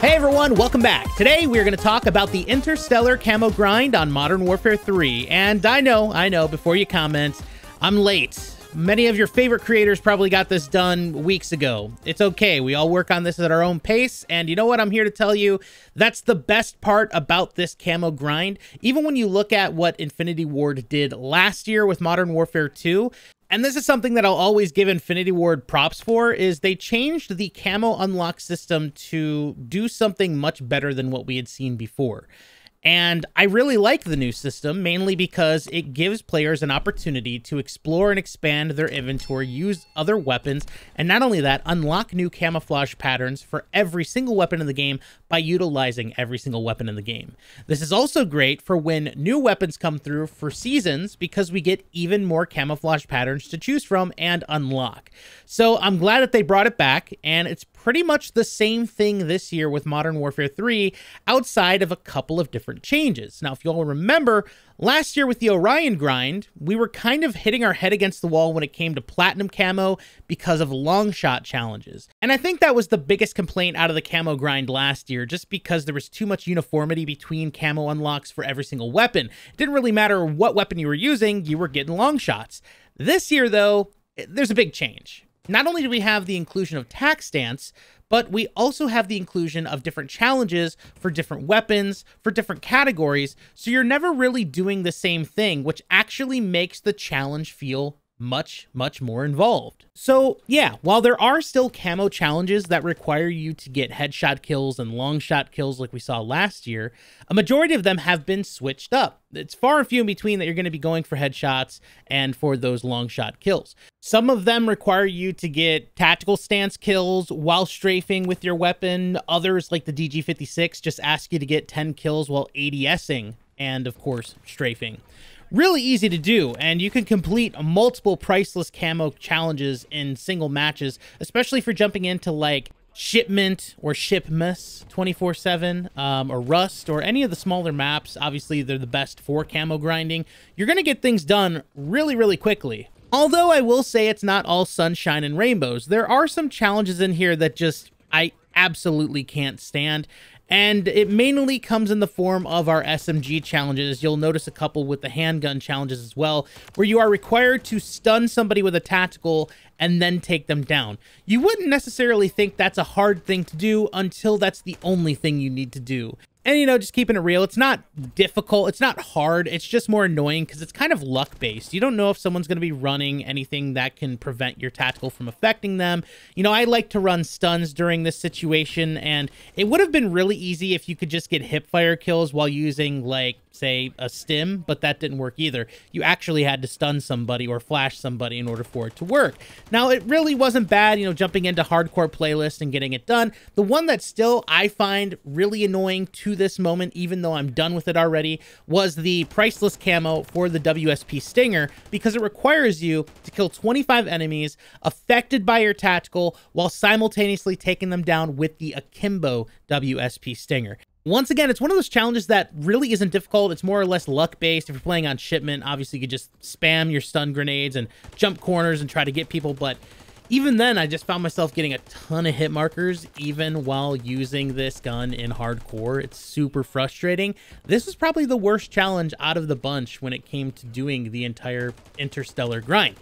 Hey everyone, welcome back. Today we are going to talk about the Interstellar Camo Grind on Modern Warfare 3. And I know, I know, before you comment, I'm late. Many of your favorite creators probably got this done weeks ago. It's okay, we all work on this at our own pace, and you know what I'm here to tell you? That's the best part about this camo grind. Even when you look at what Infinity Ward did last year with Modern Warfare 2, and this is something that I'll always give Infinity Ward props for, is they changed the camo unlock system to do something much better than what we had seen before. And I really like the new system, mainly because it gives players an opportunity to explore and expand their inventory, use other weapons, and not only that, unlock new camouflage patterns for every single weapon in the game by utilizing every single weapon in the game. This is also great for when new weapons come through for seasons because we get even more camouflage patterns to choose from and unlock. So I'm glad that they brought it back, and it's pretty much the same thing this year with Modern Warfare 3 outside of a couple of different changes. Now, if you all remember, last year with the Orion grind, we were kind of hitting our head against the wall when it came to platinum camo because of long shot challenges. And I think that was the biggest complaint out of the camo grind last year, just because there was too much uniformity between camo unlocks for every single weapon. It didn't really matter what weapon you were using, you were getting long shots. This year, though, there's a big change. Not only do we have the inclusion of tac stance, but we also have the inclusion of different challenges for different weapons, for different categories, so you're never really doing the same thing, which actually makes the challenge feel much, much more involved. So, yeah, while there are still camo challenges that require you to get headshot kills and long shot kills like we saw last year, a majority of them have been switched up. It's far and few in between that you're going to be going for headshots and for those long shot kills. Some of them require you to get tactical stance kills while strafing with your weapon. Others, like the DG 56, just ask you to get 10 kills while ADSing and, of course, strafing really easy to do, and you can complete multiple priceless camo challenges in single matches, especially for jumping into like Shipment or Shipmas 24 7 um, or Rust or any of the smaller maps. Obviously, they're the best for camo grinding. You're going to get things done really, really quickly. Although I will say it's not all sunshine and rainbows. There are some challenges in here that just I absolutely can't stand and it mainly comes in the form of our SMG challenges. You'll notice a couple with the handgun challenges as well, where you are required to stun somebody with a tactical and then take them down. You wouldn't necessarily think that's a hard thing to do until that's the only thing you need to do. And, you know, just keeping it real, it's not difficult. It's not hard. It's just more annoying because it's kind of luck based. You don't know if someone's going to be running anything that can prevent your tactical from affecting them. You know, I like to run stuns during this situation, and it would have been really easy if you could just get hip fire kills while using, like, say, a stim, but that didn't work either. You actually had to stun somebody or flash somebody in order for it to work. Now, it really wasn't bad, you know, jumping into hardcore playlist and getting it done. The one that still I find really annoying to this moment, even though I'm done with it already, was the priceless camo for the WSP Stinger because it requires you to kill 25 enemies affected by your tactical while simultaneously taking them down with the Akimbo WSP Stinger. Once again, it's one of those challenges that really isn't difficult. It's more or less luck-based. If you're playing on shipment, obviously you could just spam your stun grenades and jump corners and try to get people, but even then, I just found myself getting a ton of hit markers, even while using this gun in hardcore. It's super frustrating. This was probably the worst challenge out of the bunch when it came to doing the entire Interstellar grind.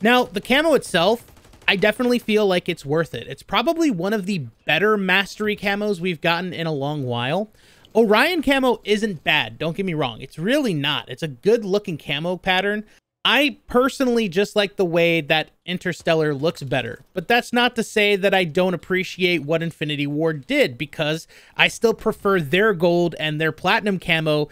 Now, the camo itself, I definitely feel like it's worth it. It's probably one of the better mastery camos we've gotten in a long while. Orion camo isn't bad, don't get me wrong. It's really not. It's a good looking camo pattern. I personally just like the way that Interstellar looks better, but that's not to say that I don't appreciate what Infinity Ward did because I still prefer their gold and their platinum camo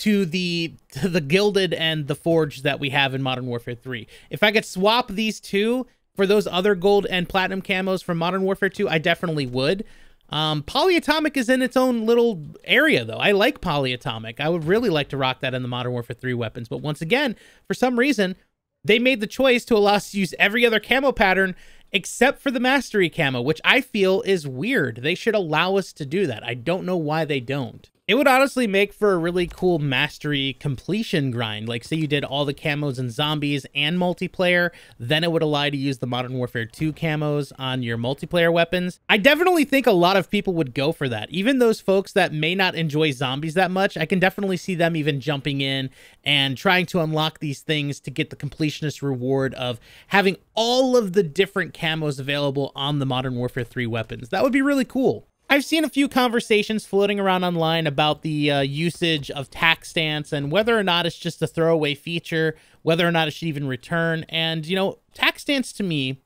to the to the gilded and the forged that we have in Modern Warfare 3. If I could swap these two, for those other gold and platinum camos from Modern Warfare 2, I definitely would. Um, polyatomic is in its own little area, though. I like polyatomic. I would really like to rock that in the Modern Warfare 3 weapons. But once again, for some reason, they made the choice to allow us to use every other camo pattern except for the mastery camo, which I feel is weird. They should allow us to do that. I don't know why they don't. It would honestly make for a really cool mastery completion grind. Like say you did all the camos and zombies and multiplayer, then it would allow you to use the Modern Warfare 2 camos on your multiplayer weapons. I definitely think a lot of people would go for that. Even those folks that may not enjoy zombies that much, I can definitely see them even jumping in and trying to unlock these things to get the completionist reward of having all of the different camos available on the Modern Warfare 3 weapons. That would be really cool. I've seen a few conversations floating around online about the uh, usage of tac stance and whether or not it's just a throwaway feature, whether or not it should even return. And, you know, tac stance to me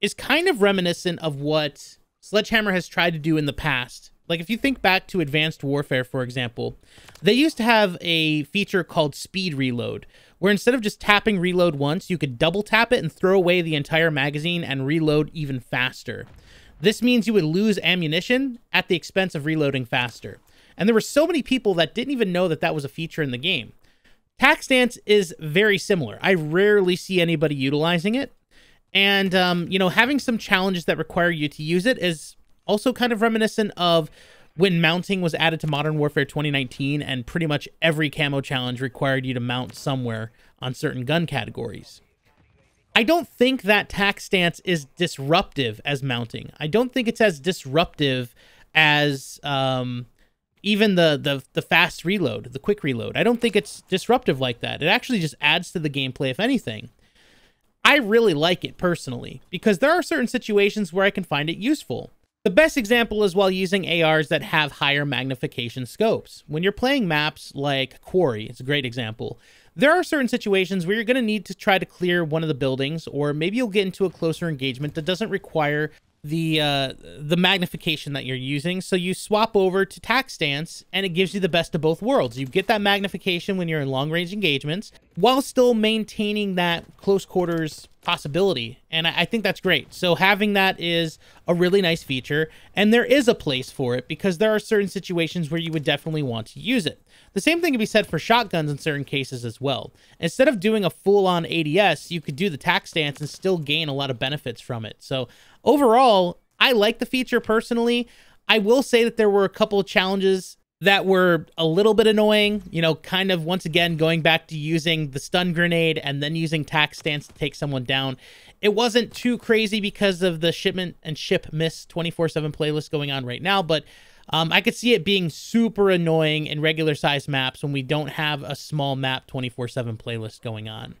is kind of reminiscent of what Sledgehammer has tried to do in the past. Like, if you think back to Advanced Warfare, for example, they used to have a feature called Speed Reload, where instead of just tapping reload once, you could double tap it and throw away the entire magazine and reload even faster. This means you would lose ammunition at the expense of reloading faster. And there were so many people that didn't even know that that was a feature in the game. Tac stance is very similar. I rarely see anybody utilizing it. And, um, you know, having some challenges that require you to use it is also kind of reminiscent of when mounting was added to Modern Warfare 2019 and pretty much every camo challenge required you to mount somewhere on certain gun categories. I don't think that tac stance is disruptive as mounting. I don't think it's as disruptive as um, even the, the the fast reload, the quick reload. I don't think it's disruptive like that. It actually just adds to the gameplay, if anything. I really like it personally because there are certain situations where I can find it useful. The best example is while using ARs that have higher magnification scopes. When you're playing maps like Quarry, it's a great example there are certain situations where you're going to need to try to clear one of the buildings, or maybe you'll get into a closer engagement that doesn't require the uh, the magnification that you're using. So you swap over to tac stance, and it gives you the best of both worlds. You get that magnification when you're in long range engagements, while still maintaining that close quarters possibility. And I, I think that's great. So having that is a really nice feature, and there is a place for it because there are certain situations where you would definitely want to use it. The same thing can be said for shotguns in certain cases as well. Instead of doing a full-on ADS, you could do the tac stance and still gain a lot of benefits from it. So overall, I like the feature personally. I will say that there were a couple of challenges that were a little bit annoying. You know, kind of once again going back to using the stun grenade and then using tac stance to take someone down. It wasn't too crazy because of the shipment and Shipmas 24 7 playlist going on right now, but um, I could see it being super annoying in regular size maps when we don't have a small map 24 7 playlist going on.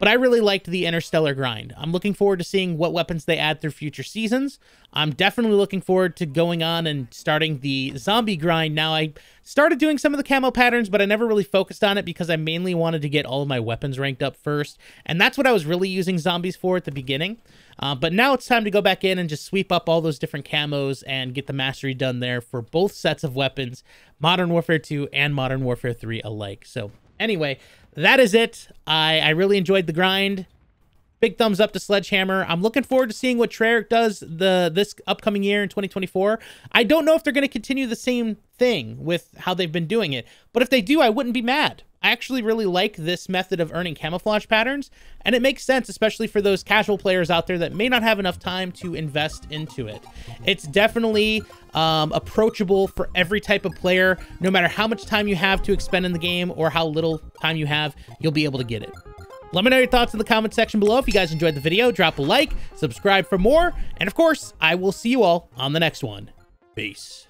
But I really liked the Interstellar grind. I'm looking forward to seeing what weapons they add through future seasons. I'm definitely looking forward to going on and starting the zombie grind. Now, I started doing some of the camo patterns, but I never really focused on it because I mainly wanted to get all of my weapons ranked up first. And that's what I was really using zombies for at the beginning. Uh, but now it's time to go back in and just sweep up all those different camos and get the mastery done there for both sets of weapons, Modern Warfare 2 and Modern Warfare 3 alike. So anyway, that is it. I, I really enjoyed the grind. Big thumbs up to Sledgehammer. I'm looking forward to seeing what Treyarch does the this upcoming year in 2024. I don't know if they're going to continue the same thing with how they've been doing it, but if they do, I wouldn't be mad. I actually really like this method of earning camouflage patterns, and it makes sense, especially for those casual players out there that may not have enough time to invest into it. It's definitely um, approachable for every type of player. No matter how much time you have to expend in the game or how little time you have, you'll be able to get it. Let me know your thoughts in the comment section below. If you guys enjoyed the video, drop a like, subscribe for more, and of course, I will see you all on the next one. Peace.